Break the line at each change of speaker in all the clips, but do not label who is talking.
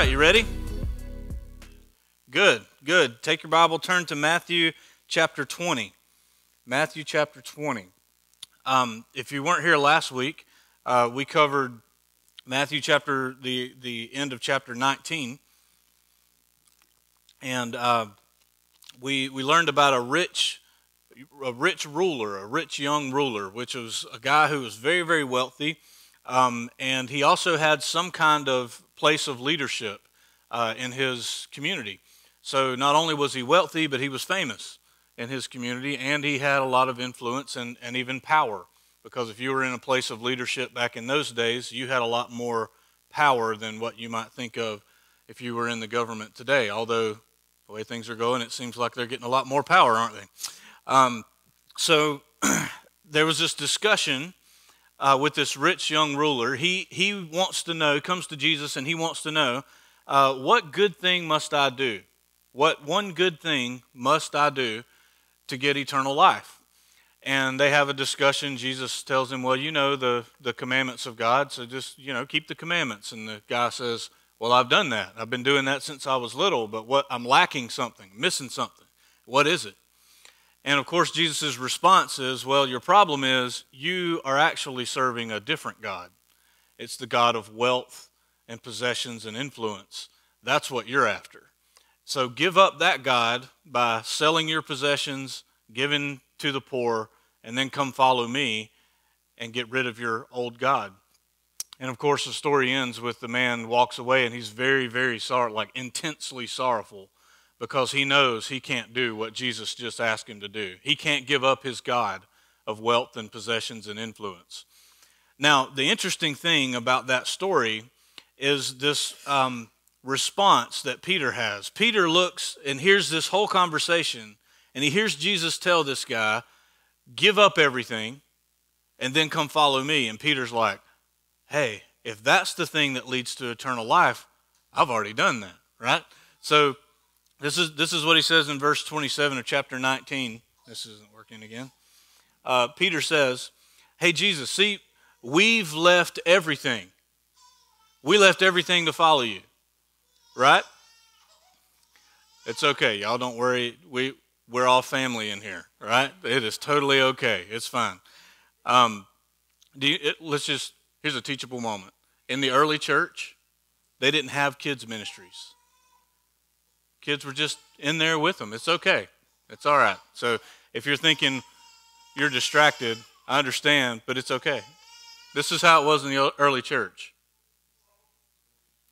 Right, you ready? Good, good. Take your Bible, turn to Matthew chapter 20. Matthew chapter 20. Um, if you weren't here last week, uh, we covered Matthew chapter, the, the end of chapter 19. And uh, we, we learned about a rich, a rich ruler, a rich young ruler, which was a guy who was very, very wealthy. Um, and he also had some kind of place of leadership uh, in his community. So not only was he wealthy, but he was famous in his community, and he had a lot of influence and, and even power. Because if you were in a place of leadership back in those days, you had a lot more power than what you might think of if you were in the government today. Although the way things are going, it seems like they're getting a lot more power, aren't they? Um, so there was this discussion uh, with this rich young ruler. He, he wants to know, comes to Jesus, and he wants to know, uh, what good thing must I do? What one good thing must I do to get eternal life? And they have a discussion. Jesus tells him, Well, you know the, the commandments of God, so just, you know, keep the commandments. And the guy says, Well, I've done that. I've been doing that since I was little, but what I'm lacking something, missing something. What is it? And of course, Jesus' response is, Well, your problem is you are actually serving a different God. It's the God of wealth and possessions and influence. That's what you're after. So give up that God by selling your possessions, giving to the poor, and then come follow me and get rid of your old God. And of course, the story ends with the man walks away and he's very, very sorry, like intensely sorrowful because he knows he can't do what Jesus just asked him to do. He can't give up his God of wealth and possessions and influence. Now, the interesting thing about that story is this um, response that Peter has. Peter looks and hears this whole conversation, and he hears Jesus tell this guy, Give up everything and then come follow me. And Peter's like, Hey, if that's the thing that leads to eternal life, I've already done that, right? So this is, this is what he says in verse 27 of chapter 19. This isn't working again. Uh, Peter says, Hey, Jesus, see, we've left everything. We left everything to follow you, right? It's okay. Y'all don't worry. We, we're all family in here, right? It is totally okay. It's fine. Um, you, it, let's just, here's a teachable moment. In the early church, they didn't have kids' ministries. Kids were just in there with them. It's okay. It's all right. So if you're thinking you're distracted, I understand, but it's okay. This is how it was in the early church.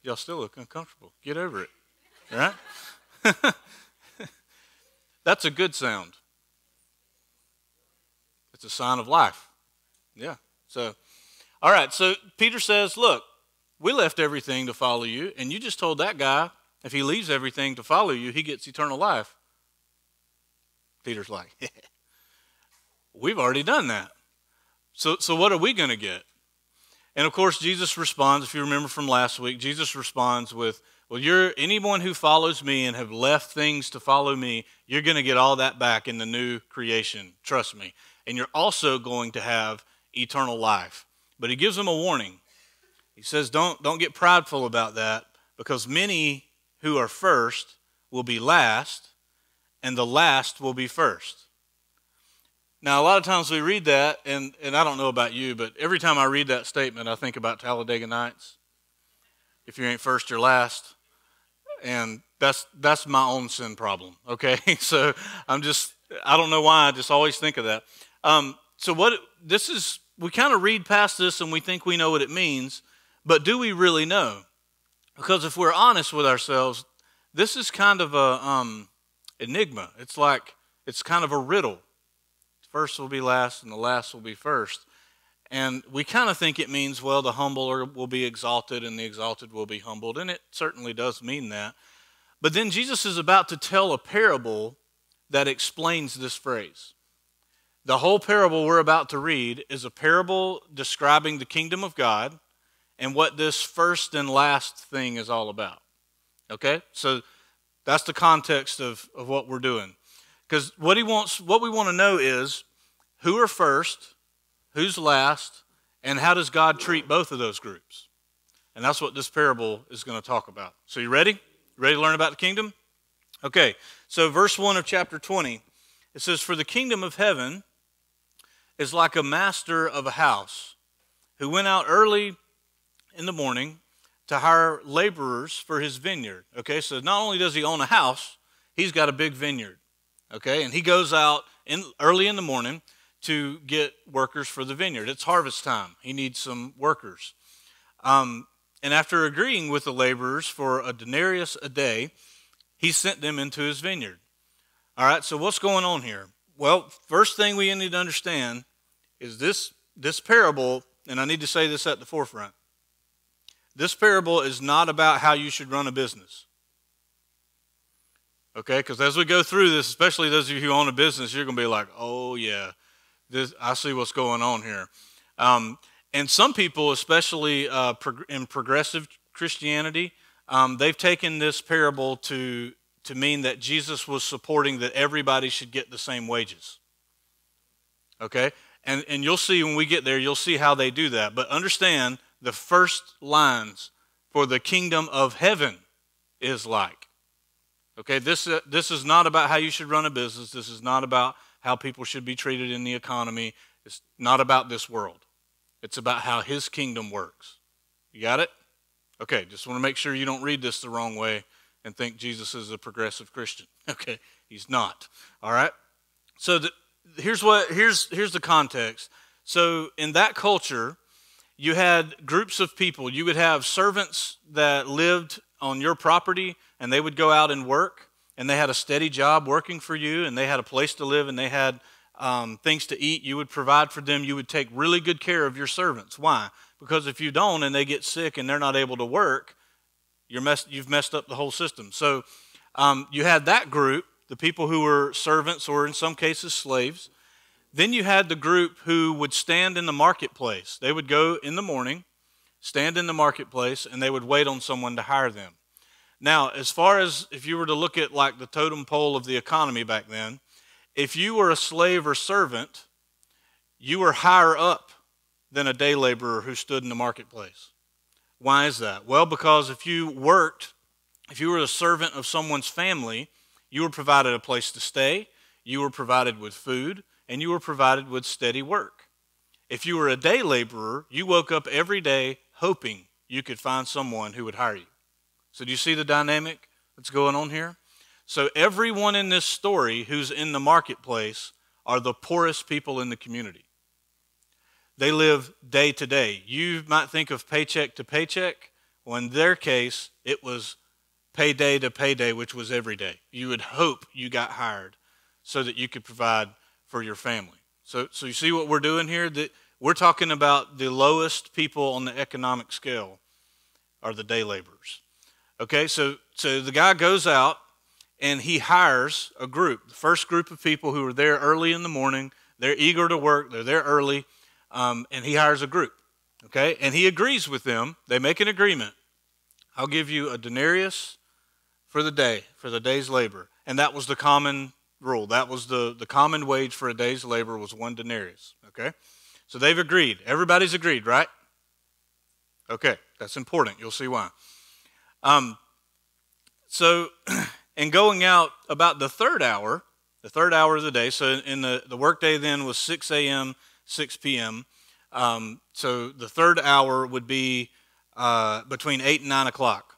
Y'all still look uncomfortable. Get over it. Right? That's a good sound. It's a sign of life. Yeah. So, all right. So Peter says, Look, we left everything to follow you, and you just told that guy if he leaves everything to follow you, he gets eternal life. Peter's like, We've already done that. So, so what are we going to get? And of course, Jesus responds, if you remember from last week, Jesus responds with, Well, you're anyone who follows me and have left things to follow me, you're going to get all that back in the new creation. Trust me. And you're also going to have eternal life. But he gives them a warning. He says, Don't, don't get prideful about that, because many who are first will be last, and the last will be first. Now, a lot of times we read that, and, and I don't know about you, but every time I read that statement, I think about Talladega Nights. If you ain't first, you're last. And that's, that's my own sin problem, okay? so I'm just, I don't know why, I just always think of that. Um, so, what this is, we kind of read past this and we think we know what it means, but do we really know? Because if we're honest with ourselves, this is kind of a um, enigma. It's like, it's kind of a riddle First will be last, and the last will be first. And we kind of think it means, well, the humble will be exalted and the exalted will be humbled. And it certainly does mean that. But then Jesus is about to tell a parable that explains this phrase. The whole parable we're about to read is a parable describing the kingdom of God and what this first and last thing is all about. Okay? So that's the context of, of what we're doing. Because what he wants, what we want to know is who are first, who's last, and how does God treat both of those groups? And that's what this parable is going to talk about. So, you ready? Ready to learn about the kingdom? Okay, so verse 1 of chapter 20, it says, For the kingdom of heaven is like a master of a house who went out early in the morning to hire laborers for his vineyard. Okay, so not only does he own a house, he's got a big vineyard. Okay, and he goes out in, early in the morning to get workers for the vineyard. It's harvest time. He needs some workers. Um, and after agreeing with the laborers for a denarius a day, he sent them into his vineyard. All right, so what's going on here? Well, first thing we need to understand is this this parable, and I need to say this at the forefront. This parable is not about how you should run a business. Okay, because as we go through this, especially those of you who own a business, you're going to be like, oh, yeah, this, I see what's going on here. Um, and some people, especially uh, in progressive Christianity, um, they've taken this parable to, to mean that Jesus was supporting that everybody should get the same wages. Okay? And, and you'll see when we get there, you'll see how they do that. But understand the first lines for the kingdom of heaven is like. Okay, this, uh, this is not about how you should run a business. This is not about how people should be treated in the economy. It's not about this world. It's about how his kingdom works. You got it? Okay, just want to make sure you don't read this the wrong way and think Jesus is a progressive Christian. Okay, he's not. All right? So the, here's what here's here's the context. So in that culture, you had groups of people. You would have servants that lived on your property and they would go out and work and they had a steady job working for you and they had a place to live and they had um, things to eat. You would provide for them. You would take really good care of your servants. Why? Because if you don't and they get sick and they're not able to work, you're messed, you've messed up the whole system. So um, you had that group, the people who were servants or in some cases slaves. Then you had the group who would stand in the marketplace. They would go in the morning, stand in the marketplace, and they would wait on someone to hire them. Now, as far as if you were to look at like the totem pole of the economy back then, if you were a slave or servant, you were higher up than a day laborer who stood in the marketplace. Why is that? Well, because if you worked, if you were a servant of someone's family, you were provided a place to stay, you were provided with food, and you were provided with steady work. If you were a day laborer, you woke up every day hoping you could find someone who would hire you. So, do you see the dynamic that's going on here? So, everyone in this story who's in the marketplace are the poorest people in the community. They live day to day. You might think of paycheck to paycheck. Well, in their case, it was payday to payday, which was every day. You would hope you got hired so that you could provide for your family. So, so you see what we're doing here? That we're talking about the lowest people on the economic scale are the day laborers. Okay, so so the guy goes out and he hires a group. The first group of people who are there early in the morning. They're eager to work. They're there early, um, and he hires a group. Okay, and he agrees with them. They make an agreement. I'll give you a denarius for the day, for the day's labor, and that was the common rule. That was the, the common wage for a day's labor was one denarius. Okay? So they've agreed. Everybody's agreed, right? Okay, that's important. You'll see why. Um, so, in going out about the third hour, the third hour of the day, so in the, the workday then was 6 a.m., 6 p.m. Um, so the third hour would be uh, between 8 and 9 o'clock.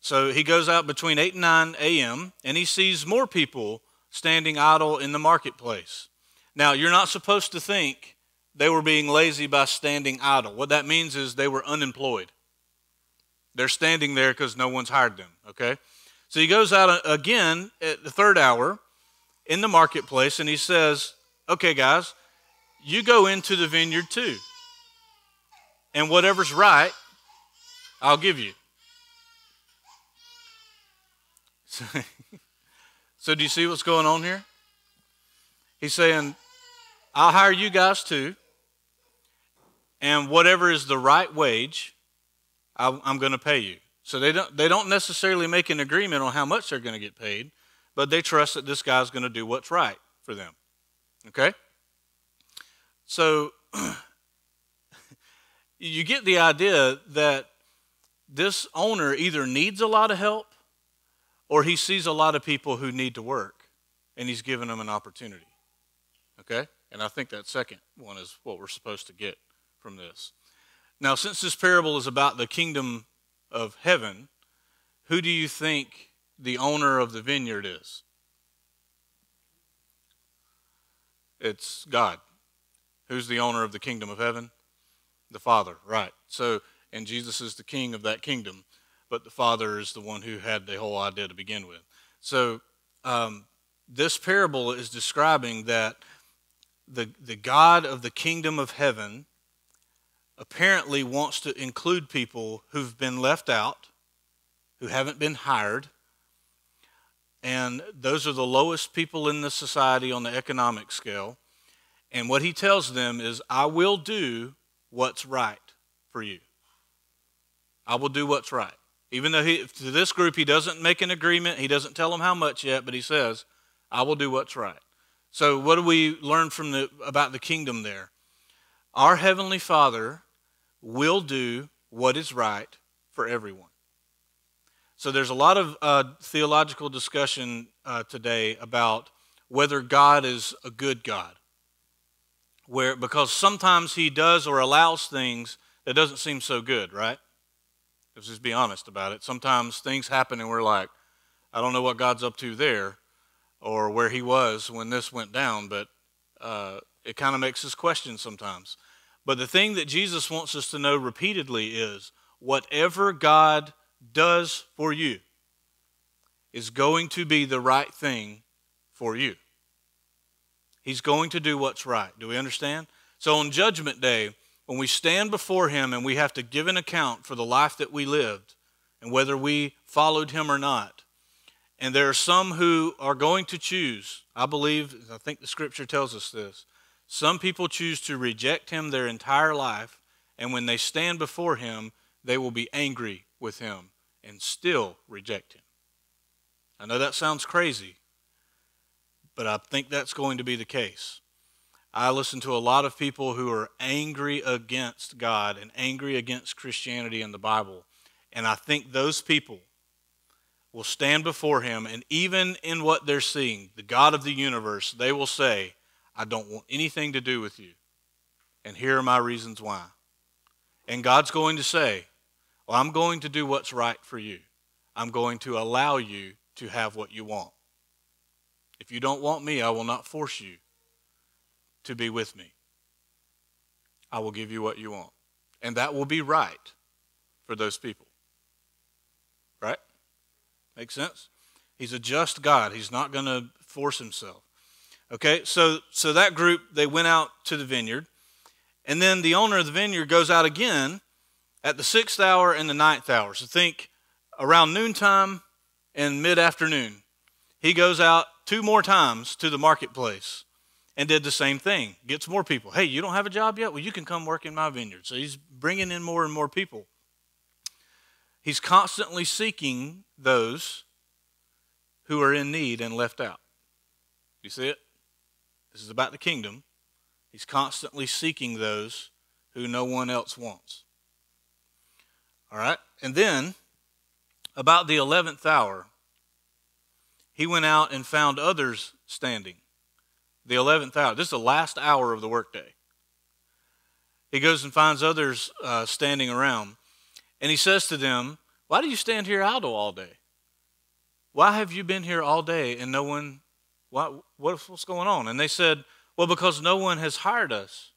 So he goes out between 8 and 9 a.m., and he sees more people standing idle in the marketplace. Now, you're not supposed to think they were being lazy by standing idle. What that means is they were unemployed. They're standing there because no one's hired them, okay? So he goes out again at the third hour in the marketplace and he says, Okay, guys, you go into the vineyard too. And whatever's right, I'll give you. So, do you see what's going on here? He's saying, I'll hire you guys too, and whatever is the right wage, I'm going to pay you. So they don't, they don't necessarily make an agreement on how much they're going to get paid, but they trust that this guy's going to do what's right for them. Okay? So you get the idea that this owner either needs a lot of help or he sees a lot of people who need to work and he's giving them an opportunity. Okay? And I think that second one is what we're supposed to get from this. Now, since this parable is about the kingdom of heaven, who do you think the owner of the vineyard is? It's God. Who's the owner of the kingdom of heaven? The Father, right. So, and Jesus is the king of that kingdom, but the Father is the one who had the whole idea to begin with. So, um, this parable is describing that the, the God of the kingdom of heaven apparently wants to include people who've been left out, who haven't been hired, and those are the lowest people in the society on the economic scale. And what he tells them is, I will do what's right for you. I will do what's right. Even though he, to this group, he doesn't make an agreement, he doesn't tell them how much yet, but he says, I will do what's right. So, what do we learn from the, about the kingdom there? Our Heavenly Father will do what is right for everyone. So, there's a lot of uh, theological discussion uh, today about whether God is a good God. Where, because sometimes He does or allows things that doesn't seem so good, right? Let's just be honest about it. Sometimes things happen and we're like, I don't know what God's up to there or where he was when this went down, but uh, it kind of makes us question sometimes. But the thing that Jesus wants us to know repeatedly is whatever God does for you is going to be the right thing for you. He's going to do what's right. Do we understand? So on Judgment Day, when we stand before Him and we have to give an account for the life that we lived and whether we followed Him or not, and there are some who are going to choose, I believe, I think the scripture tells us this. Some people choose to reject him their entire life, and when they stand before him, they will be angry with him and still reject him. I know that sounds crazy, but I think that's going to be the case. I listen to a lot of people who are angry against God and angry against Christianity and the Bible. And I think those people will stand before him, and even in what they're seeing, the God of the universe, they will say, I don't want anything to do with you. And here are my reasons why. And God's going to say, Well, I'm going to do what's right for you. I'm going to allow you to have what you want. If you don't want me, I will not force you to be with me. I will give you what you want. And that will be right for those people. Right? Make sense? He's a just God. He's not going to force himself. Okay, so so that group they went out to the vineyard, and then the owner of the vineyard goes out again at the sixth hour and the ninth hour. So think around noontime and mid afternoon. He goes out two more times to the marketplace and did the same thing. Gets more people. Hey, you don't have a job yet? Well, you can come work in my vineyard. So he's bringing in more and more people. He's constantly seeking those who are in need and left out. You see it? This is about the kingdom. He's constantly seeking those who no one else wants. All right? And then, about the 11th hour, he went out and found others standing. The 11th hour. This is the last hour of the workday. He goes and finds others uh, standing around. And he says to them, Why do you stand here idle all day? Why have you been here all day and no one, what, what's going on? And they said, Well, because no one has hired us.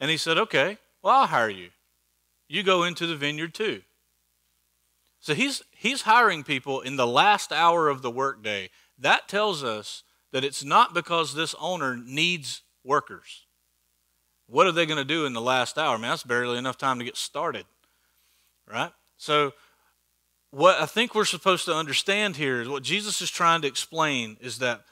And he said, Okay, well, I'll hire you. You go into the vineyard too. So he's, he's hiring people in the last hour of the workday. That tells us that it's not because this owner needs workers. What are they going to do in the last hour? Man, that's barely enough time to get started right? So, what I think we're supposed to understand here is what Jesus is trying to explain is that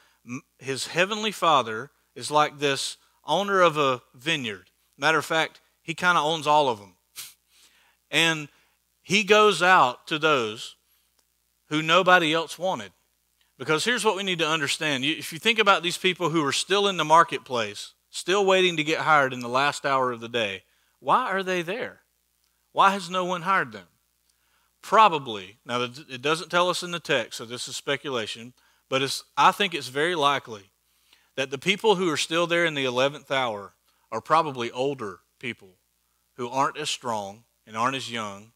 his heavenly Father is like this owner of a vineyard. Matter of fact, he kind of owns all of them. And he goes out to those who nobody else wanted. Because here's what we need to understand. If you think about these people who are still in the marketplace, still waiting to get hired in the last hour of the day, why are they there? Why has no one hired them? probably, now it doesn't tell us in the text, so this is speculation, but it's, I think it's very likely that the people who are still there in the 11th hour are probably older people who aren't as strong and aren't as young,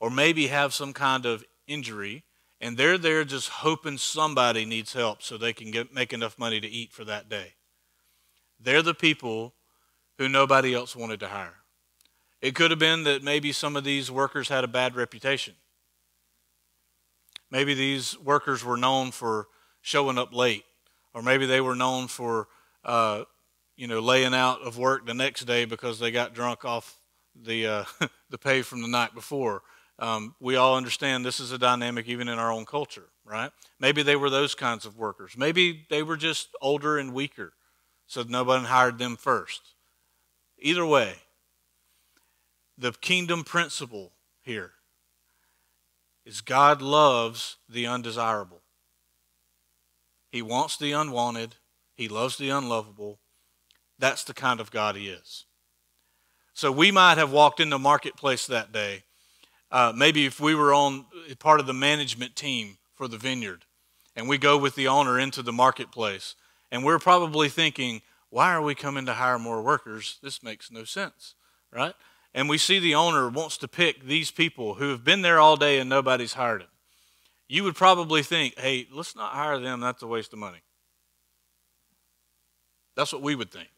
or maybe have some kind of injury, and they're there just hoping somebody needs help so they can get, make enough money to eat for that day. They're the people who nobody else wanted to hire. It could have been that maybe some of these workers had a bad reputation. Maybe these workers were known for showing up late, or maybe they were known for, uh, you know, laying out of work the next day because they got drunk off the uh, the pay from the night before. Um, we all understand this is a dynamic even in our own culture, right? Maybe they were those kinds of workers. Maybe they were just older and weaker, so nobody hired them first. Either way, the kingdom principle here is God loves the undesirable. He wants the unwanted, He loves the unlovable. That's the kind of God He is. So we might have walked in the marketplace that day. Uh, maybe if we were on part of the management team for the vineyard and we go with the owner into the marketplace and we're probably thinking, why are we coming to hire more workers? This makes no sense, right? and we see the owner wants to pick these people who have been there all day and nobody's hired them, you would probably think, hey, let's not hire them. That's a waste of money. That's what we would think.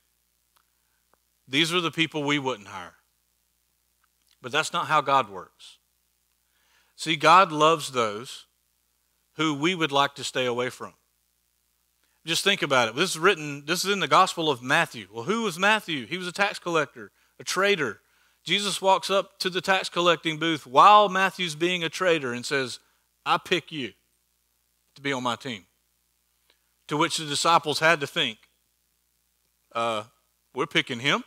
These are the people we wouldn't hire. But that's not how God works. See, God loves those who we would like to stay away from. Just think about it. This is written, this is in the Gospel of Matthew. Well, who was Matthew? He was a tax collector, a traitor. Jesus walks up to the tax collecting booth while Matthew's being a traitor and says, I pick you to be on my team. To which the disciples had to think, uh, we're picking him.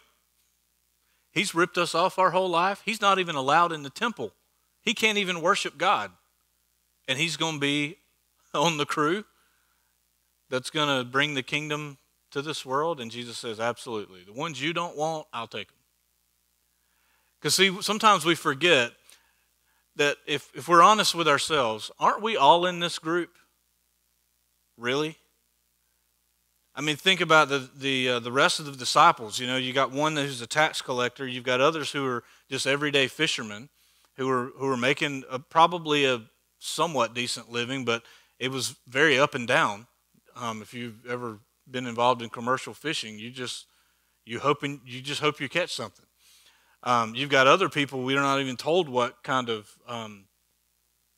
He's ripped us off our whole life. He's not even allowed in the temple. He can't even worship God. And he's going to be on the crew that's going to bring the kingdom to this world. And Jesus says, absolutely. The ones you don't want, I'll take them. Because, see, sometimes we forget that if, if we're honest with ourselves, aren't we all in this group? Really? I mean, think about the the uh, the rest of the disciples. You know, you got one who's a tax collector. You've got others who are just everyday fishermen, who were who are making a, probably a somewhat decent living, but it was very up and down. Um, if you've ever been involved in commercial fishing, you just you hoping you just hope you catch something. Um, you've got other people we're not even told what kind of um,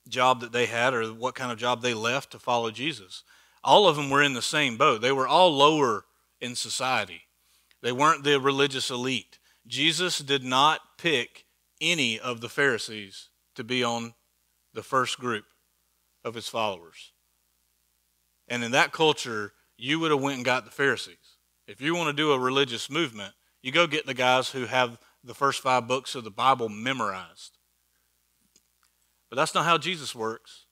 job that they had or what kind of job they left to follow Jesus. All of them were in the same boat. They were all lower in society. They weren't the religious elite. Jesus did not pick any of the Pharisees to be on the first group of his followers. And in that culture, you would have went and got the Pharisees. If you want to do a religious movement, you go get the guys who have the first five books of the Bible memorized. But that's not how Jesus works.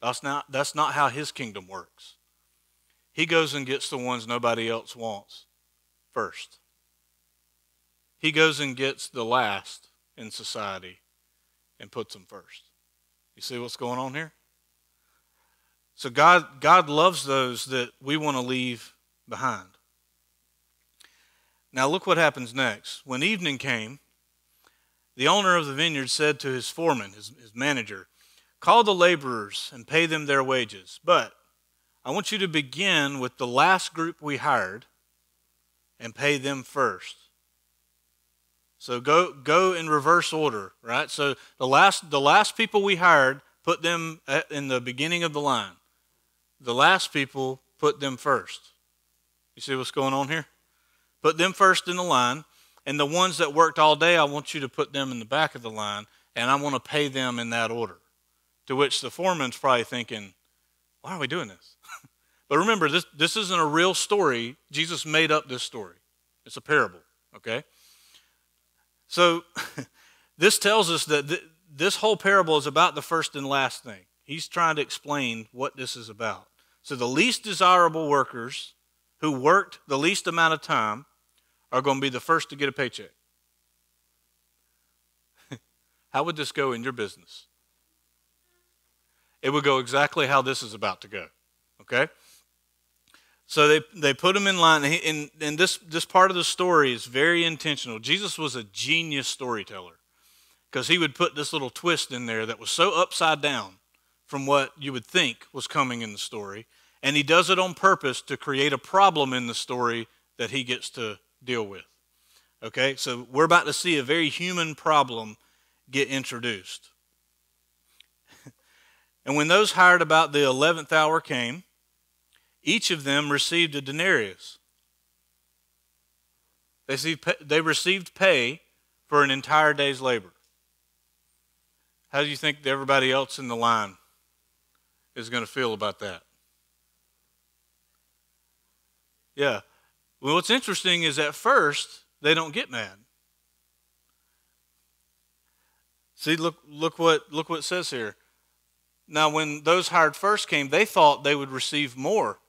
That's not, that's not how his kingdom works. He goes and gets the ones nobody else wants first. He goes and gets the last in society and puts them first. You see what's going on here? So God, God loves those that we want to leave behind. Now, look what happens next. When evening came, the owner of the vineyard said to his foreman, his, his manager, Call the laborers and pay them their wages. But I want you to begin with the last group we hired and pay them first. So go go in reverse order, right? So the last the last people we hired, put them at, in the beginning of the line. The last people, put them first. You see what's going on here? Put them first in the line. And the ones that worked all day, I want you to put them in the back of the line, and I want to pay them in that order. To which the foreman's probably thinking, why are we doing this? but remember, this, this isn't a real story. Jesus made up this story, it's a parable, okay? So this tells us that th- this whole parable is about the first and last thing. He's trying to explain what this is about. So the least desirable workers who worked the least amount of time are going to be the first to get a paycheck. How would this go in your business? it would go exactly how this is about to go. Okay? So they, they put him in line, and, he, and, and this, this part of the story is very intentional. Jesus was a genius storyteller because he would put this little twist in there that was so upside down from what you would think was coming in the story. And he does it on purpose to create a problem in the story that he gets to deal with. Okay, so we're about to see a very human problem get introduced. and when those hired about the 11th hour came, each of them received a denarius. They received, they received pay for an entire day's labor. How do you think everybody else in the line is going to feel about that? Yeah. Well, what's interesting is at first they don't get mad. See, look, look what look what it says here. Now, when those hired first came, they thought they would receive more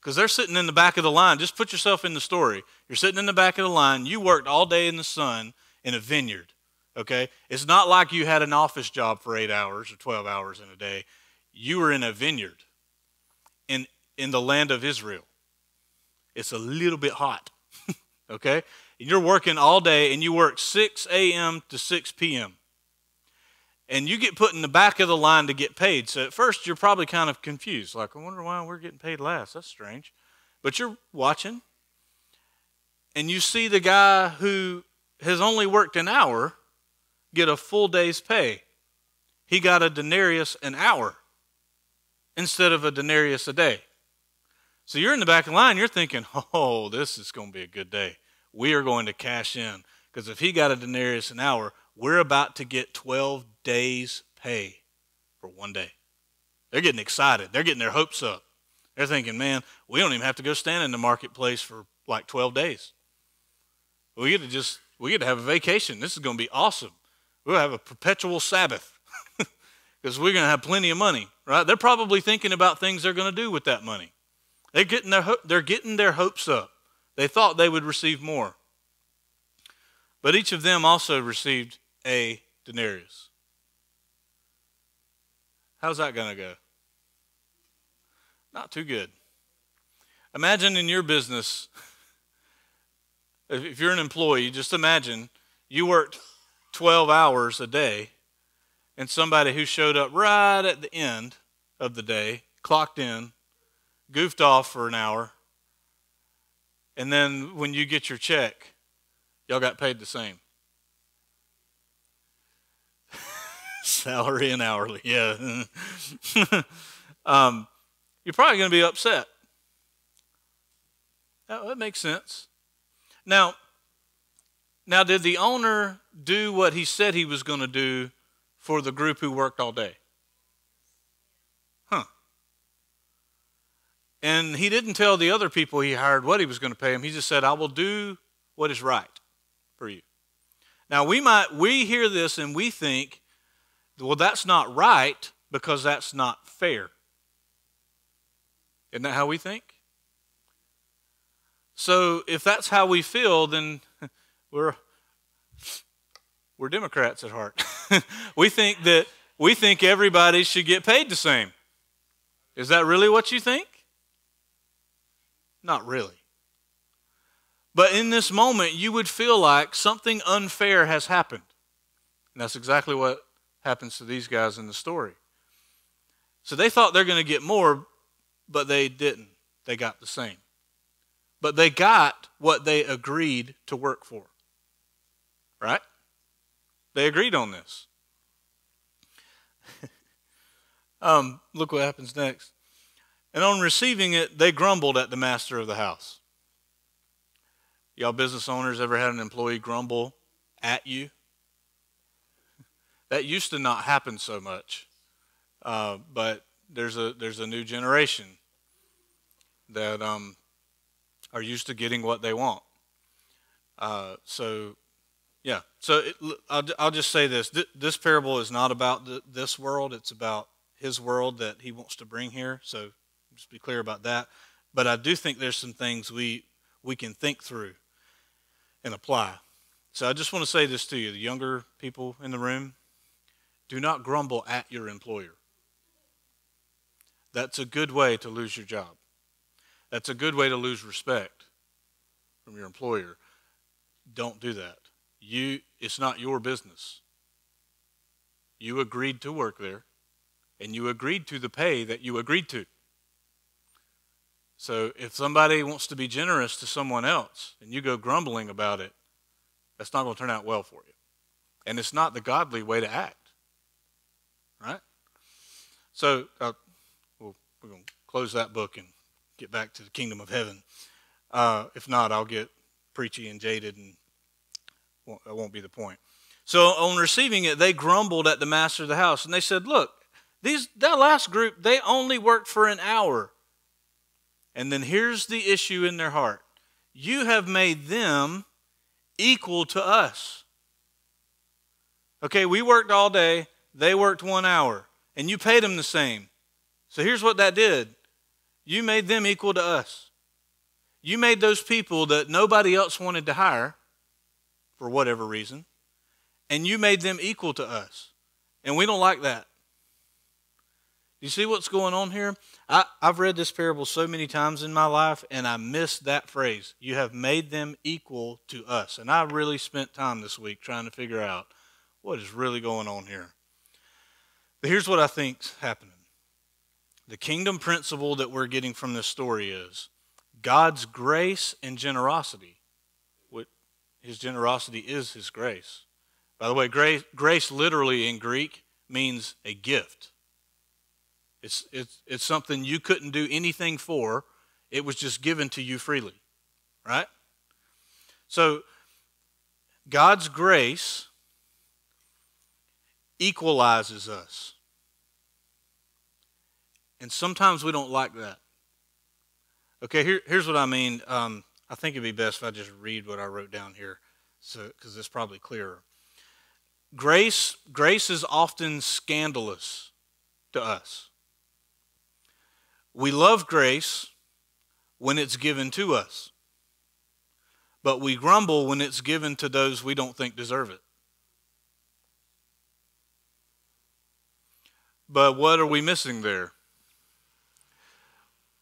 because they're sitting in the back of the line. Just put yourself in the story. You're sitting in the back of the line. You worked all day in the sun in a vineyard. Okay? It's not like you had an office job for eight hours or 12 hours in a day. You were in a vineyard in, in the land of Israel. It's a little bit hot. okay? And you're working all day and you work 6 a.m. to 6 p.m. And you get put in the back of the line to get paid. So at first you're probably kind of confused. Like, I wonder why we're getting paid last. That's strange. But you're watching and you see the guy who has only worked an hour get a full day's pay. He got a denarius an hour instead of a denarius a day. So you're in the back of the line, you're thinking, oh, this is going to be a good day. We are going to cash in. Because if he got a denarius an hour, we're about to get 12 days' pay for one day. They're getting excited. They're getting their hopes up. They're thinking, man, we don't even have to go stand in the marketplace for like 12 days. We get to just, we get to have a vacation. This is going to be awesome. We'll have a perpetual Sabbath because we're going to have plenty of money, right? They're probably thinking about things they're going to do with that money. They're getting their, they're getting their hopes up. They thought they would receive more. But each of them also received a denarius. How's that going to go? Not too good. Imagine in your business, if you're an employee, just imagine you worked 12 hours a day, and somebody who showed up right at the end of the day, clocked in, goofed off for an hour, and then when you get your check, y'all got paid the same. Salary and hourly, yeah. um, you're probably going to be upset. That makes sense. Now, now, did the owner do what he said he was going to do for the group who worked all day? Huh. And he didn't tell the other people he hired what he was going to pay them. He just said, I will do what is right for you. Now, we might, we hear this and we think, well, that's not right because that's not fair. Isn't that how we think? So if that's how we feel, then we're we're Democrats at heart. we think that we think everybody should get paid the same. Is that really what you think? Not really. But in this moment, you would feel like something unfair has happened. And that's exactly what happens to these guys in the story. So they thought they're going to get more, but they didn't. They got the same. But they got what they agreed to work for. Right? They agreed on this. um, look what happens next. And on receiving it, they grumbled at the master of the house. Y'all business owners ever had an employee grumble at you? That used to not happen so much, uh, but there's a there's a new generation that um, are used to getting what they want. Uh, so yeah. So it, I'll, I'll just say this: this parable is not about this world; it's about His world that He wants to bring here. So just be clear about that. But I do think there's some things we we can think through and apply. So I just want to say this to you, the younger people in the room: do not grumble at your employer. That's a good way to lose your job. That's a good way to lose respect from your employer. Don't do that. You it's not your business. You agreed to work there and you agreed to the pay that you agreed to. So if somebody wants to be generous to someone else and you go grumbling about it, that's not going to turn out well for you. And it's not the godly way to act. Right? So uh, we're going to close that book and get back to the kingdom of heaven. Uh, if not, I'll get preachy and jaded, and won't, that won't be the point. So on receiving it, they grumbled at the master of the house, and they said, "Look, these that last group, they only worked for an hour." And then here's the issue in their heart: You have made them equal to us. Okay, we worked all day; they worked one hour, and you paid them the same. So here's what that did: you made them equal to us. You made those people that nobody else wanted to hire for whatever reason, and you made them equal to us. And we don't like that. You see what's going on here? I, have read this parable so many times in my life, and I missed that phrase. You have made them equal to us. And I really spent time this week trying to figure out what is really going on here. But here's what I think's happening. The kingdom principle that we're getting from this story is God's grace and generosity. What His generosity is His grace. By the way, grace, grace literally in Greek means a gift. It's, it's, it's something you couldn't do anything for, it was just given to you freely. Right? So, God's grace equalizes us. And sometimes we don't like that. Okay, here, here's what I mean. Um, I think it'd be best if I just read what I wrote down here, so because it's probably clearer. Grace, grace is often scandalous to us. We love grace when it's given to us, but we grumble when it's given to those we don't think deserve it. But what are we missing there?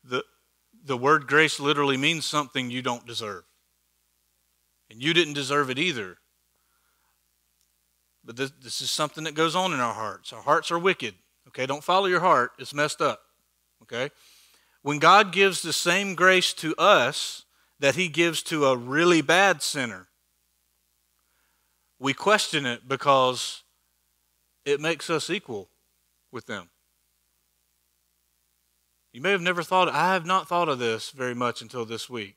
The, the word grace literally means something you don't deserve. And you didn't deserve it either. But this, this is something that goes on in our hearts. Our hearts are wicked. Okay, don't follow your heart, it's messed up. Okay? When God gives the same grace to us that He gives to a really bad sinner, we question it because it makes us equal with them. You may have never thought, I have not thought of this very much until this week.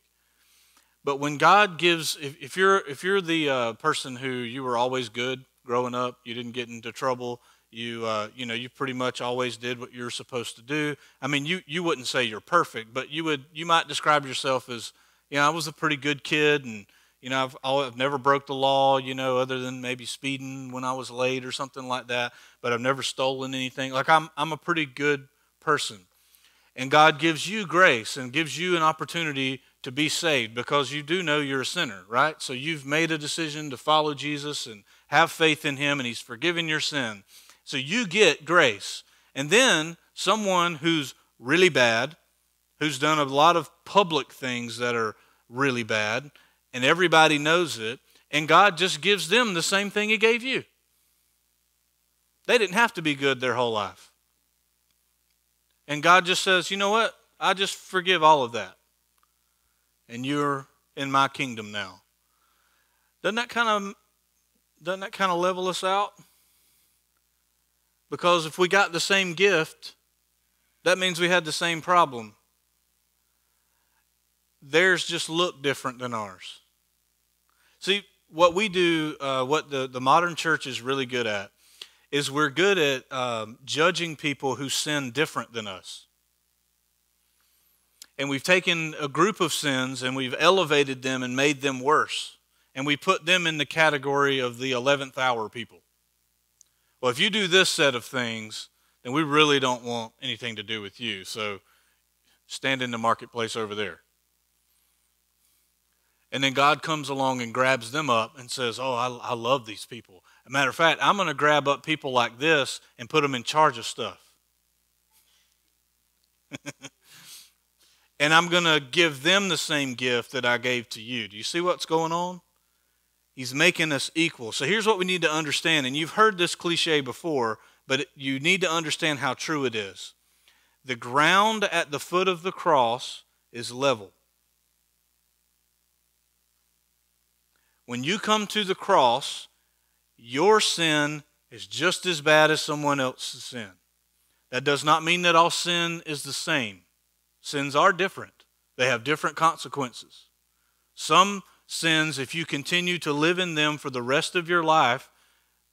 But when God gives, if, if you're if you're the uh, person who you were always good growing up, you didn't get into trouble, you uh, you know you pretty much always did what you're supposed to do. I mean, you you wouldn't say you're perfect, but you would you might describe yourself as, you know, I was a pretty good kid, and you know I've I've never broke the law, you know, other than maybe speeding when I was late or something like that. But I've never stolen anything. Like I'm I'm a pretty good person. And God gives you grace and gives you an opportunity to be saved because you do know you're a sinner, right? So you've made a decision to follow Jesus and have faith in Him, and He's forgiven your sin. So you get grace. And then someone who's really bad, who's done a lot of public things that are really bad, and everybody knows it, and God just gives them the same thing He gave you. They didn't have to be good their whole life. And God just says, you know what? I just forgive all of that. And you're in my kingdom now. Doesn't that kind of doesn't that kind of level us out? Because if we got the same gift, that means we had the same problem. Theirs just looked different than ours. See, what we do, uh, what the, the modern church is really good at, is we're good at um, judging people who sin different than us. And we've taken a group of sins and we've elevated them and made them worse. And we put them in the category of the 11th hour people. Well, if you do this set of things, then we really don't want anything to do with you. So stand in the marketplace over there. And then God comes along and grabs them up and says, Oh, I, I love these people. Matter of fact, I'm going to grab up people like this and put them in charge of stuff. and I'm going to give them the same gift that I gave to you. Do you see what's going on? He's making us equal. So here's what we need to understand. And you've heard this cliche before, but you need to understand how true it is. The ground at the foot of the cross is level. When you come to the cross, your sin is just as bad as someone else's sin. That does not mean that all sin is the same. Sins are different, they have different consequences. Some sins, if you continue to live in them for the rest of your life,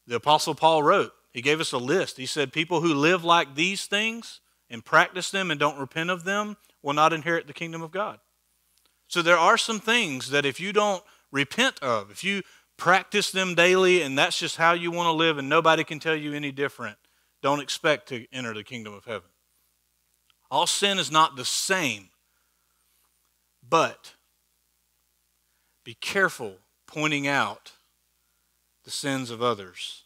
the Apostle Paul wrote, he gave us a list. He said, People who live like these things and practice them and don't repent of them will not inherit the kingdom of God. So there are some things that if you don't repent of. If you practice them daily and that's just how you want to live and nobody can tell you any different, don't expect to enter the kingdom of heaven. All sin is not the same, but be careful pointing out the sins of others.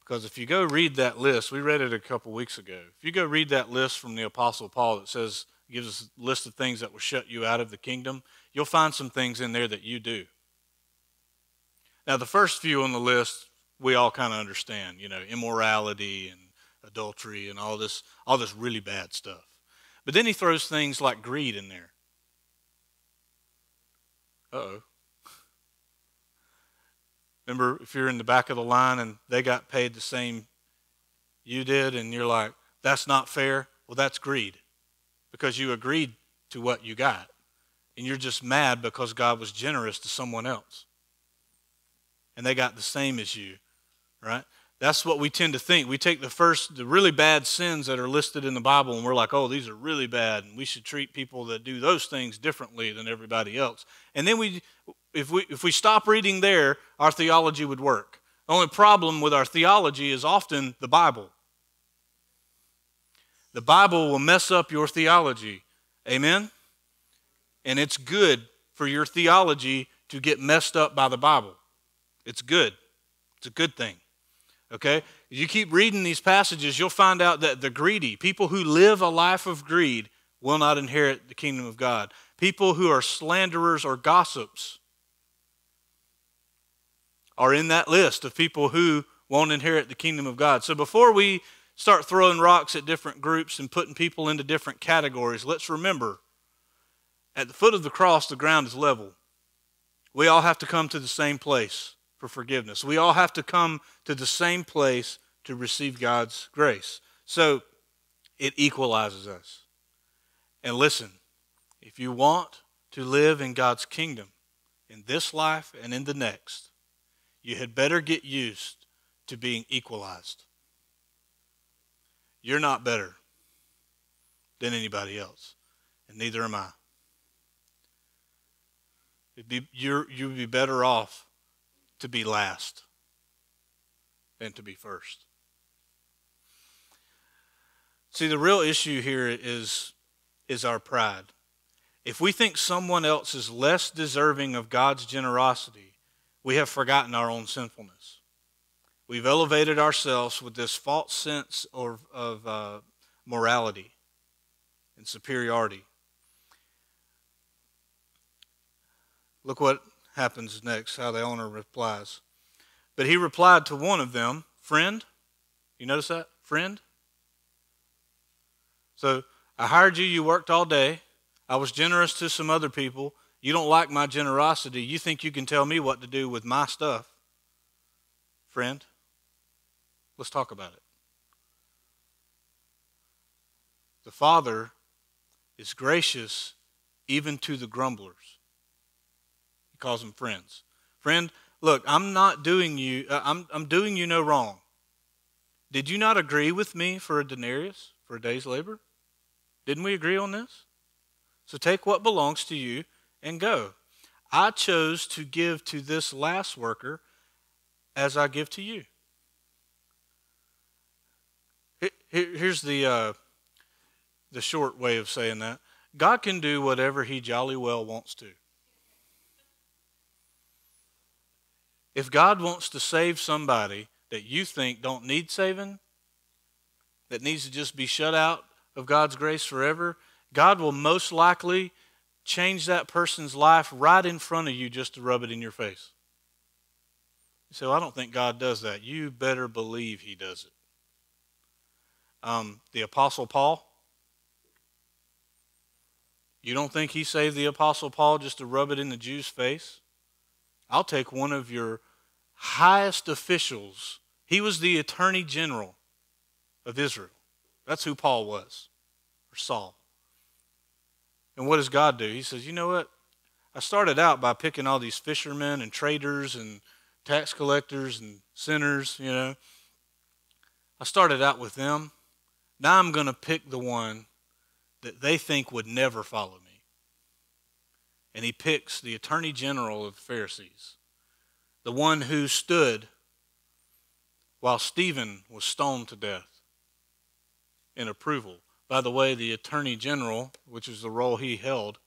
Because if you go read that list, we read it a couple weeks ago. If you go read that list from the Apostle Paul that says, gives us a list of things that will shut you out of the kingdom, you'll find some things in there that you do. Now, the first few on the list, we all kind of understand, you know, immorality and adultery and all this, all this really bad stuff. But then he throws things like greed in there. Uh oh. Remember, if you're in the back of the line and they got paid the same you did, and you're like, that's not fair, well, that's greed because you agreed to what you got and you're just mad because God was generous to someone else. And they got the same as you, right? That's what we tend to think. We take the first, the really bad sins that are listed in the Bible, and we're like, oh, these are really bad, and we should treat people that do those things differently than everybody else. And then we, if we, if we stop reading there, our theology would work. The only problem with our theology is often the Bible. The Bible will mess up your theology. Amen? And it's good for your theology to get messed up by the Bible. It's good. It's a good thing. Okay? You keep reading these passages, you'll find out that the greedy, people who live a life of greed, will not inherit the kingdom of God. People who are slanderers or gossips are in that list of people who won't inherit the kingdom of God. So before we start throwing rocks at different groups and putting people into different categories, let's remember at the foot of the cross, the ground is level. We all have to come to the same place for forgiveness. We all have to come to the same place to receive God's grace. So it equalizes us. And listen, if you want to live in God's kingdom in this life and in the next, you had better get used to being equalized. You're not better than anybody else, and neither am I. It'd be, you're, you'd be better off to be last than to be first. See, the real issue here is, is our pride. If we think someone else is less deserving of God's generosity, we have forgotten our own sinfulness. We've elevated ourselves with this false sense of, of uh, morality and superiority. Look what happens next, how the owner replies. But he replied to one of them, Friend. You notice that? Friend. So I hired you, you worked all day. I was generous to some other people. You don't like my generosity. You think you can tell me what to do with my stuff. Friend, let's talk about it. The Father is gracious even to the grumblers calls them friends. Friend, look, I'm not doing you, uh, I'm, I'm doing you no wrong. Did you not agree with me for a denarius, for a day's labor? Didn't we agree on this? So take what belongs to you and go. I chose to give to this last worker as I give to you. Here's the, uh, the short way of saying that God can do whatever He jolly well wants to. If God wants to save somebody that you think don't need saving, that needs to just be shut out of God's grace forever, God will most likely change that person's life right in front of you just to rub it in your face. You say, well, I don't think God does that. You better believe He does it. Um, the Apostle Paul, you don't think he saved the Apostle Paul just to rub it in the Jew's face? I'll take one of your highest officials. He was the attorney general of Israel. That's who Paul was, or Saul. And what does God do? He says, You know what? I started out by picking all these fishermen and traders and tax collectors and sinners, you know. I started out with them. Now I'm going to pick the one that they think would never follow me. And he picks the attorney general of the Pharisees, the one who stood while Stephen was stoned to death in approval. By the way, the attorney general, which is the role he held,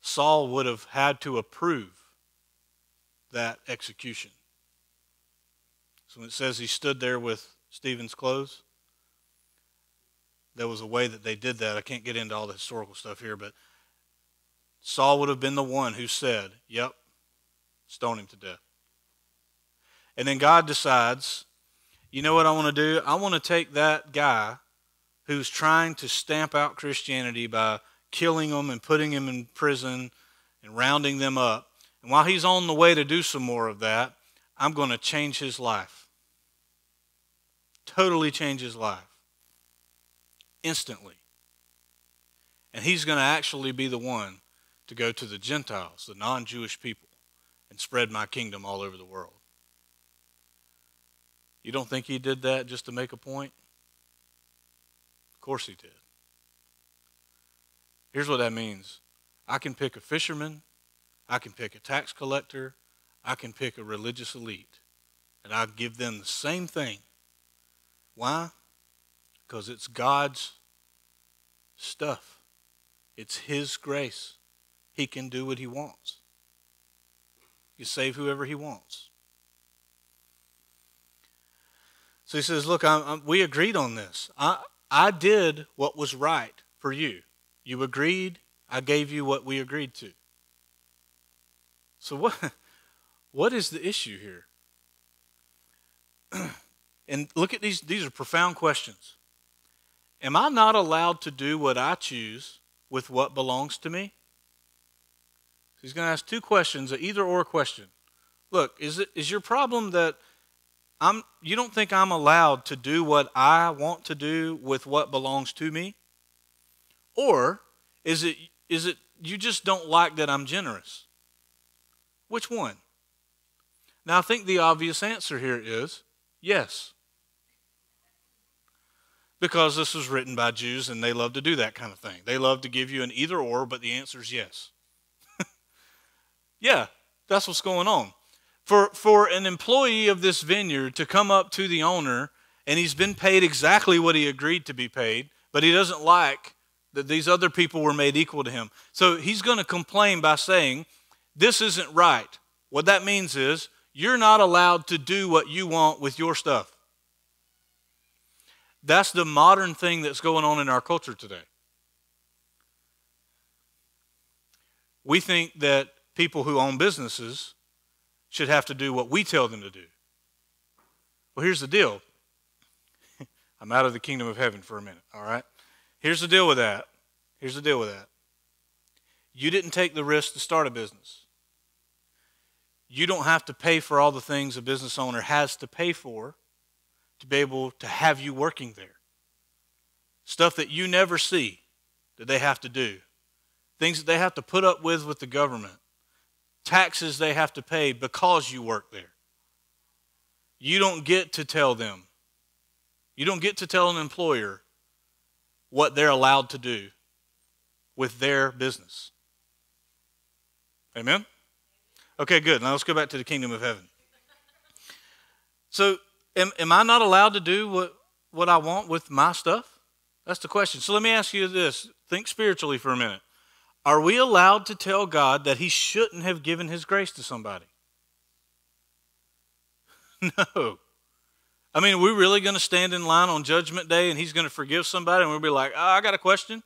Saul would have had to approve that execution. So when it says he stood there with Stephen's clothes, there was a way that they did that. I can't get into all the historical stuff here, but Saul would have been the one who said, Yep, stone him to death. And then God decides, you know what I want to do? I want to take that guy who's trying to stamp out Christianity by killing them and putting him in prison and rounding them up. And while he's on the way to do some more of that, I'm going to change his life. Totally change his life. Instantly. And he's going to actually be the one to go to the Gentiles, the non Jewish people, and spread my kingdom all over the world. You don't think he did that just to make a point? Of course he did. Here's what that means I can pick a fisherman, I can pick a tax collector, I can pick a religious elite, and I'll give them the same thing. Why? Because it's God's stuff, it's His grace. He can do what He wants. He save whoever He wants. So he says, Look, I'm, I'm, we agreed on this. I, I did what was right for you. You agreed, I gave you what we agreed to. So, what, what is the issue here? and look at these, these are profound questions. Am I not allowed to do what I choose with what belongs to me? He's going to ask two questions, an either or question. Look, is, it, is your problem that I'm, you don't think I'm allowed to do what I want to do with what belongs to me? Or is it, is it you just don't like that I'm generous? Which one? Now, I think the obvious answer here is yes. Because this was written by Jews and they love to do that kind of thing. They love to give you an either or, but the answer is yes. Yeah, that's what's going on for, for an employee of this vineyard to come up to the owner and he's been paid exactly what he agreed to be paid, but he doesn't like that these other people were made equal to him. So he's going to complain by saying, This isn't right. What that means is, you're not allowed to do what you want with your stuff. That's the modern thing that's going on in our culture today. We think that people who own businesses should have to do what we tell them to do. Well, here's the deal. I'm out of the kingdom of heaven for a minute, all right? Here's the deal with that. Here's the deal with that. You didn't take the risk to start a business. You don't have to pay for all the things a business owner has to pay for to be able to have you working there. Stuff that you never see that they have to do, things that they have to put up with with the government taxes they have to pay because you work there. You don't get to tell them. You don't get to tell an employer what they're allowed to do with their business. Amen? Okay, good. Now let's go back to the kingdom of heaven. So, am, am I not allowed to do what, what I want with my stuff? That's the question. So, let me ask you this think spiritually for a minute. Are we allowed to tell God that He shouldn't have given His grace to somebody? no. I mean, are we really going to stand in line on Judgment Day and he's going to forgive somebody and we'll be like, oh, I got a question?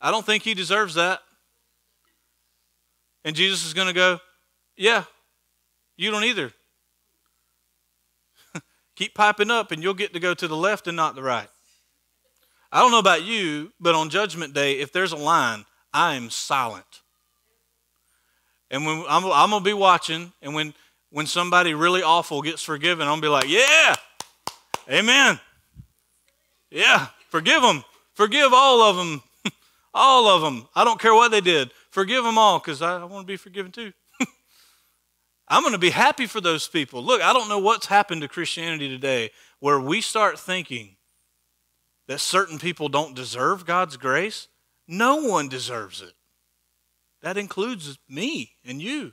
I don't think he deserves that. And Jesus is going to go, Yeah, you don't either. Keep piping up and you'll get to go to the left and not the right. I don't know about you, but on Judgment Day, if there's a line, I am silent. And when I'm, I'm going to be watching, and when, when somebody really awful gets forgiven, I'm going to be like, Yeah, amen. Yeah, forgive them. Forgive all of them. all of them. I don't care what they did. Forgive them all because I, I want to be forgiven too. I'm going to be happy for those people. Look, I don't know what's happened to Christianity today where we start thinking that certain people don't deserve God's grace. No one deserves it. That includes me and you.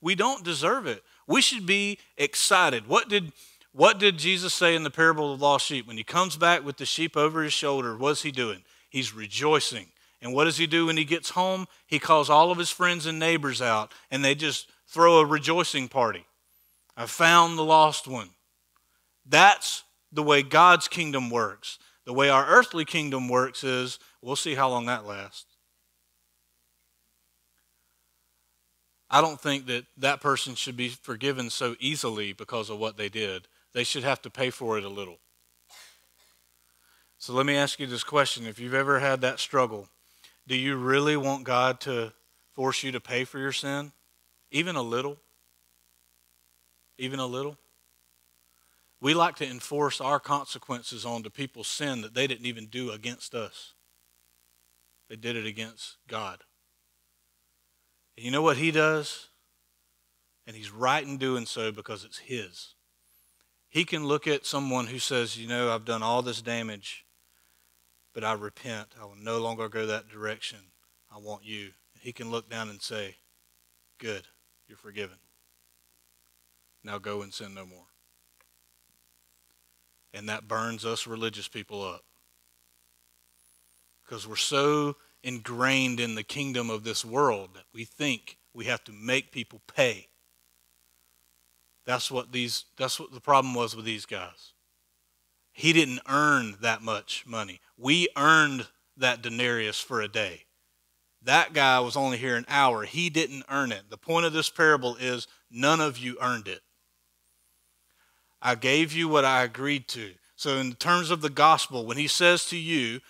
We don't deserve it. We should be excited. What did, what did Jesus say in the parable of the lost sheep? When he comes back with the sheep over his shoulder, what's he doing? He's rejoicing. And what does he do when he gets home? He calls all of his friends and neighbors out, and they just throw a rejoicing party. I found the lost one. That's the way God's kingdom works. The way our earthly kingdom works is we'll see how long that lasts. I don't think that that person should be forgiven so easily because of what they did. They should have to pay for it a little. So let me ask you this question. If you've ever had that struggle, do you really want God to force you to pay for your sin? Even a little? Even a little? We like to enforce our consequences onto people's sin that they didn't even do against us. They did it against God. And you know what he does? And he's right in doing so because it's his. He can look at someone who says, You know, I've done all this damage but I repent. I will no longer go that direction. I want you. He can look down and say, Good, you're forgiven. Now go and sin no more. And that burns us religious people up. Because we're so ingrained in the kingdom of this world that we think we have to make people pay. That's what these that's what the problem was with these guys. He didn't earn that much money. We earned that denarius for a day. That guy was only here an hour. He didn't earn it. The point of this parable is none of you earned it. I gave you what I agreed to. So, in terms of the gospel, when he says to you,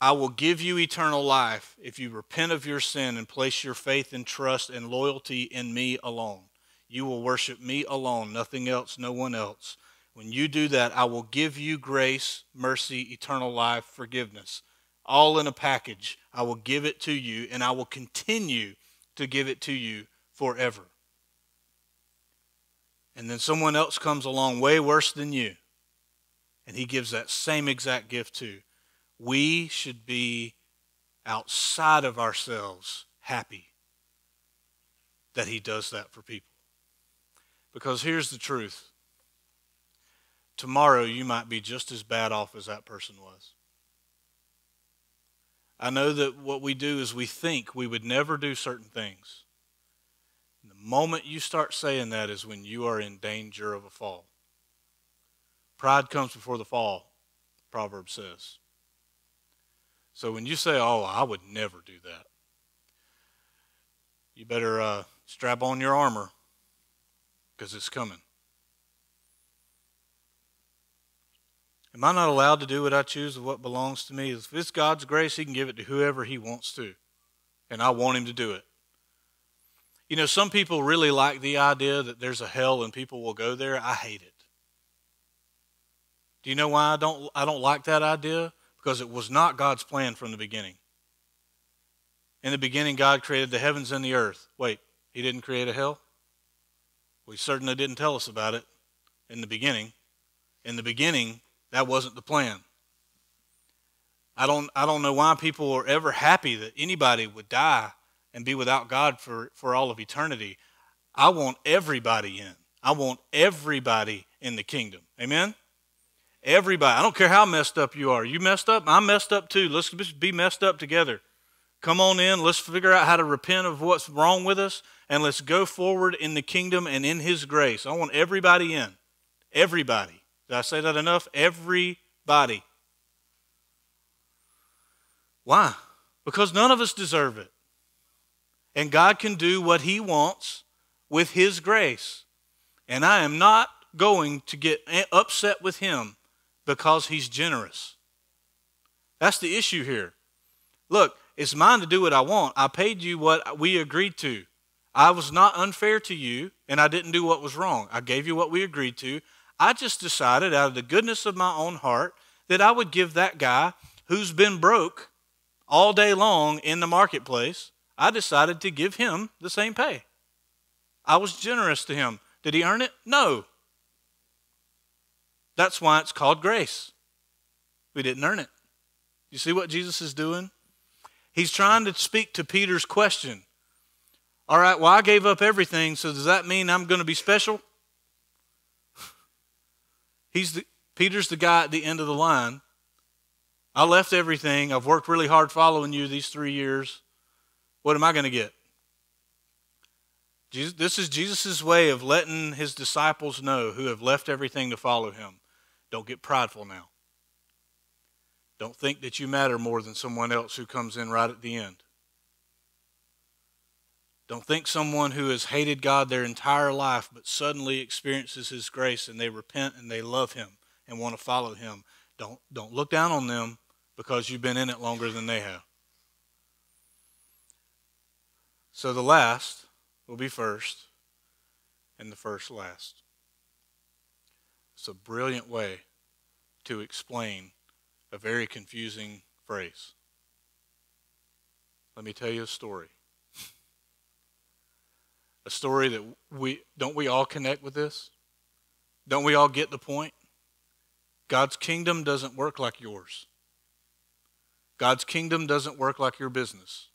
I will give you eternal life if you repent of your sin and place your faith and trust and loyalty in me alone. You will worship me alone, nothing else, no one else. When you do that, I will give you grace, mercy, eternal life, forgiveness, all in a package. I will give it to you, and I will continue to give it to you forever. And then someone else comes along way worse than you, and he gives that same exact gift too. We should be outside of ourselves happy that he does that for people. Because here's the truth tomorrow you might be just as bad off as that person was. I know that what we do is we think we would never do certain things. Moment you start saying that is when you are in danger of a fall. Pride comes before the fall, Proverbs says. So when you say, oh, I would never do that, you better uh, strap on your armor because it's coming. Am I not allowed to do what I choose of what belongs to me? If it's God's grace, He can give it to whoever He wants to. And I want Him to do it. You know, some people really like the idea that there's a hell and people will go there. I hate it. Do you know why I don't, I don't like that idea? Because it was not God's plan from the beginning. In the beginning, God created the heavens and the earth. Wait, He didn't create a hell? We certainly didn't tell us about it in the beginning. In the beginning, that wasn't the plan. I don't, I don't know why people are ever happy that anybody would die and be without God for, for all of eternity. I want everybody in. I want everybody in the kingdom. Amen? Everybody. I don't care how messed up you are. You messed up? I'm messed up too. Let's be messed up together. Come on in. Let's figure out how to repent of what's wrong with us and let's go forward in the kingdom and in His grace. I want everybody in. Everybody. Did I say that enough? Everybody. Why? Because none of us deserve it. And God can do what He wants with His grace. And I am not going to get upset with Him because He's generous. That's the issue here. Look, it's mine to do what I want. I paid you what we agreed to. I was not unfair to you, and I didn't do what was wrong. I gave you what we agreed to. I just decided, out of the goodness of my own heart, that I would give that guy who's been broke all day long in the marketplace, I decided to give him the same pay. I was generous to him. Did he earn it? No. That's why it's called grace. We didn't earn it. You see what Jesus is doing? He's trying to speak to Peter's question. All right, well, I gave up everything, so does that mean I'm going to be special? He's the, Peter's the guy at the end of the line. I left everything. I've worked really hard following you these three years. What am I going to get? Jesus, this is Jesus' way of letting his disciples know who have left everything to follow him. Don't get prideful now. Don't think that you matter more than someone else who comes in right at the end. Don't think someone who has hated God their entire life but suddenly experiences His grace and they repent and they love Him and want to follow Him. Don't, don't look down on them because you've been in it longer than they have. So the last will be first and the first last. It's a brilliant way to explain a very confusing phrase. Let me tell you a story a story that we don't we all connect with this? Don't we all get the point? God's kingdom doesn't work like yours. God's kingdom doesn't work like your business.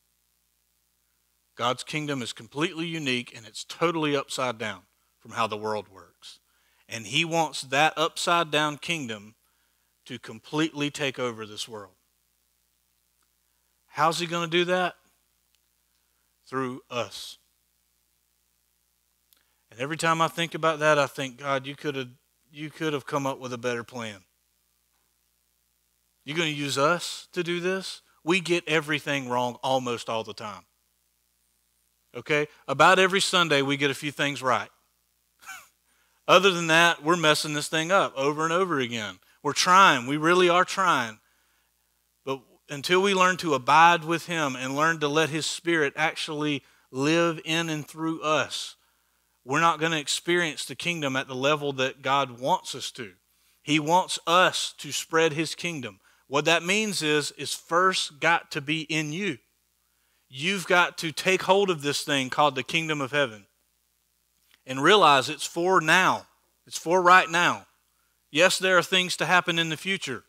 God's kingdom is completely unique and it's totally upside down from how the world works. And He wants that upside down kingdom to completely take over this world. How's He going to do that? Through us. And every time I think about that, I think, God, you could have you could have come up with a better plan. You're going to use us to do this? We get everything wrong almost all the time. Okay? About every Sunday, we get a few things right. Other than that, we're messing this thing up over and over again. We're trying. We really are trying. But until we learn to abide with Him and learn to let His Spirit actually live in and through us, we're not going to experience the kingdom at the level that God wants us to. He wants us to spread his kingdom. What that means is is first got to be in you. You've got to take hold of this thing called the kingdom of heaven and realize it's for now. It's for right now. Yes, there are things to happen in the future.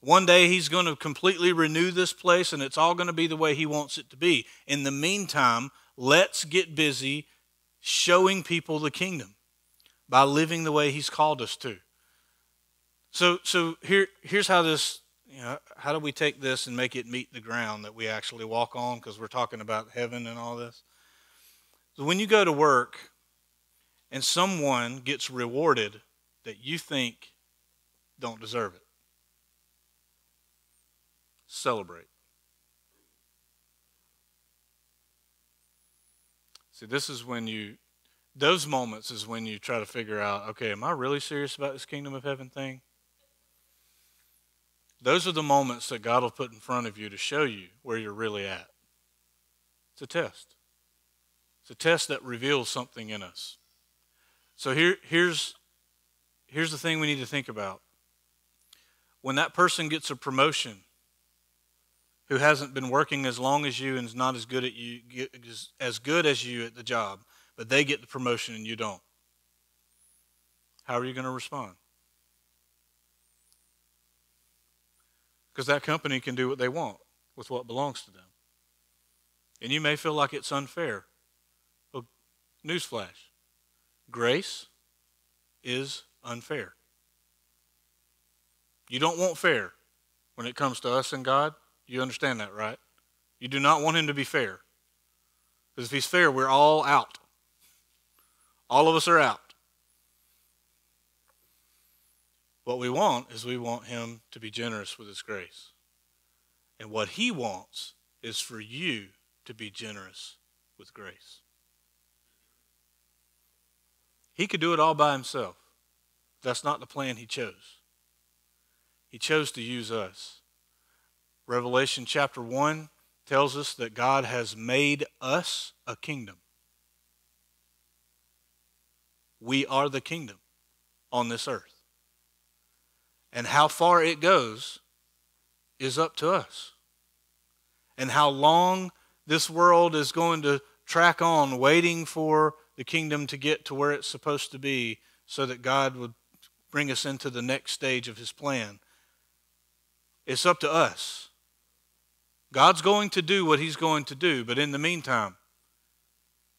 One day he's going to completely renew this place and it's all going to be the way he wants it to be. In the meantime, let's get busy showing people the kingdom by living the way he's called us to. So, so here, here's how this, you know, how do we take this and make it meet the ground that we actually walk on? Because we're talking about heaven and all this. So when you go to work and someone gets rewarded that you think don't deserve it, celebrate. See, this is when you, those moments is when you try to figure out, okay, am I really serious about this kingdom of heaven thing? Those are the moments that God will put in front of you to show you where you're really at. It's a test. It's a test that reveals something in us. So here, here's, here's the thing we need to think about. When that person gets a promotion, who hasn't been working as long as you and is not as good at you as good as you at the job, but they get the promotion and you don't. How are you going to respond? Because that company can do what they want with what belongs to them. And you may feel like it's unfair. Well, newsflash grace is unfair. You don't want fair when it comes to us and God. You understand that, right? You do not want him to be fair. Because if he's fair, we're all out. All of us are out. What we want is we want Him to be generous with His grace. And what He wants is for you to be generous with grace. He could do it all by Himself. That's not the plan He chose. He chose to use us. Revelation chapter 1 tells us that God has made us a kingdom. We are the kingdom on this earth. And how far it goes is up to us. And how long this world is going to track on waiting for the kingdom to get to where it's supposed to be so that God would bring us into the next stage of his plan. It's up to us. God's going to do what he's going to do, but in the meantime,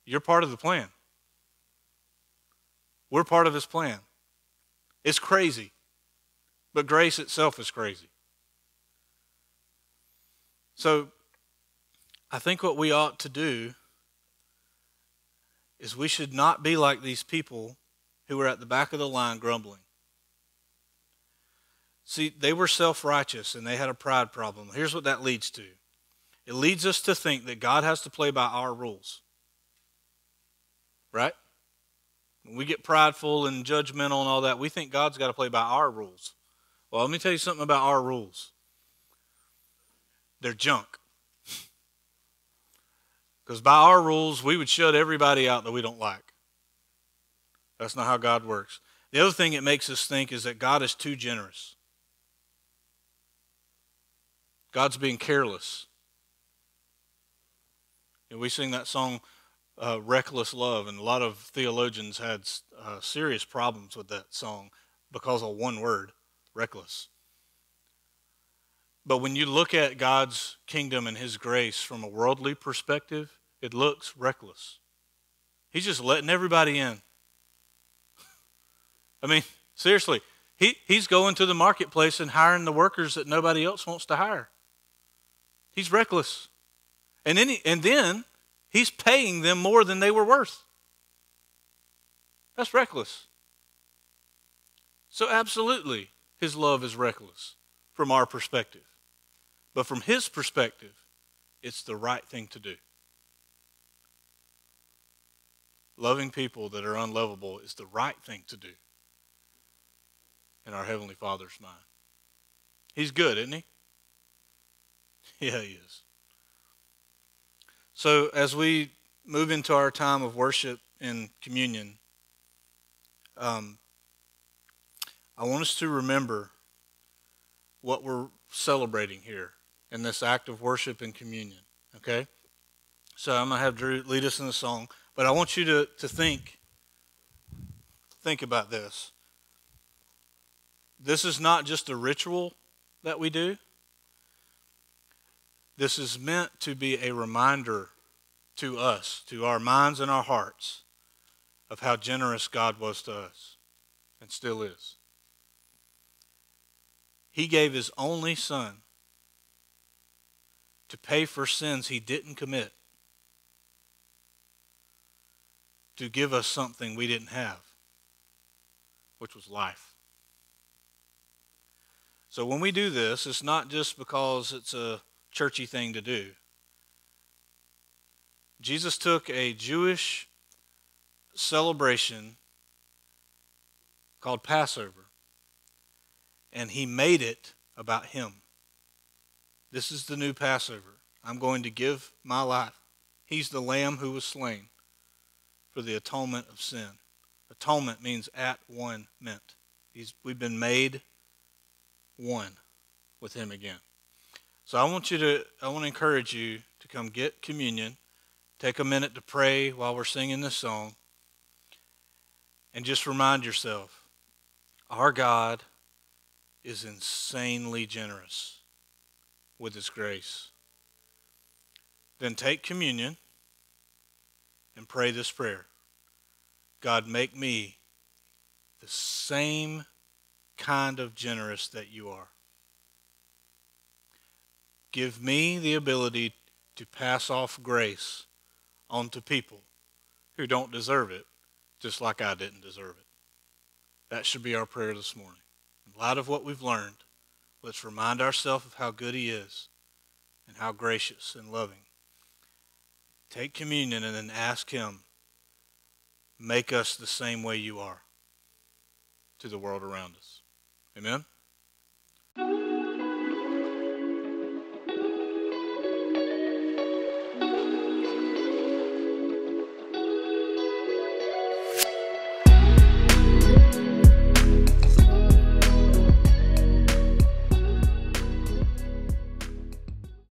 you're part of the plan. We're part of his plan. It's crazy, but grace itself is crazy. So, I think what we ought to do is we should not be like these people who are at the back of the line grumbling. See, they were self righteous and they had a pride problem. Here's what that leads to it leads us to think that God has to play by our rules. Right? When we get prideful and judgmental and all that, we think God's got to play by our rules. Well, let me tell you something about our rules they're junk. Because by our rules, we would shut everybody out that we don't like. That's not how God works. The other thing it makes us think is that God is too generous. God's being careless. And we sing that song, uh, Reckless Love, and a lot of theologians had uh, serious problems with that song because of one word, reckless. But when you look at God's kingdom and His grace from a worldly perspective, it looks reckless. He's just letting everybody in. I mean, seriously, he, he's going to the marketplace and hiring the workers that nobody else wants to hire. He's reckless. And then, he, and then he's paying them more than they were worth. That's reckless. So, absolutely, his love is reckless from our perspective. But from his perspective, it's the right thing to do. Loving people that are unlovable is the right thing to do in our Heavenly Father's mind. He's good, isn't he? Yeah, he is. So, as we move into our time of worship and communion, um, I want us to remember what we're celebrating here in this act of worship and communion. Okay? So I'm going to have Drew lead us in the song, but I want you to, to think think about this. This is not just a ritual that we do. This is meant to be a reminder to us, to our minds and our hearts, of how generous God was to us and still is. He gave His only Son to pay for sins He didn't commit, to give us something we didn't have, which was life. So when we do this, it's not just because it's a churchy thing to do. Jesus took a Jewish celebration called Passover and he made it about him. This is the new Passover. I'm going to give my life. He's the lamb who was slain for the atonement of sin. Atonement means at one meant. He's, we've been made one with him again. So I want you to, I want to encourage you to come get communion. Take a minute to pray while we're singing this song. And just remind yourself our God is insanely generous with His grace. Then take communion and pray this prayer God, make me the same kind of generous that you are. Give me the ability to pass off grace onto people who don't deserve it, just like I didn't deserve it. That should be our prayer this morning. Light of what we've learned, let's remind ourselves of how good He is and how gracious and loving. Take communion and then ask Him, make us the same way you are to the world around us. Amen?